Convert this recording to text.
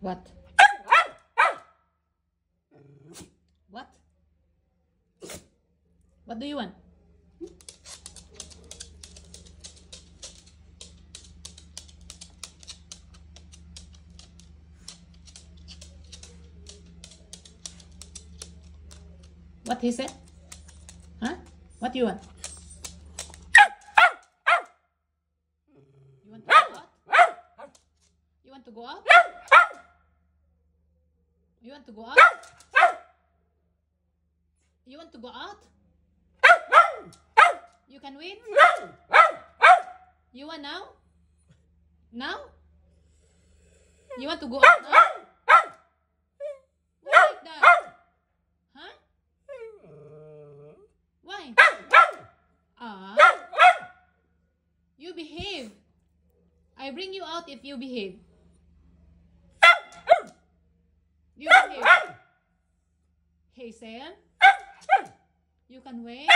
What? What? What do you want? What he said? Huh? What do you want? You want to go out? You want to go out? You want to go out? You want to go out? You can wait? You want now? Now? You want to go out now? Why like that? Huh? Why? Ah. You behave. I bring you out if you behave. You behave. Hazel. Mm, mm. You can wait.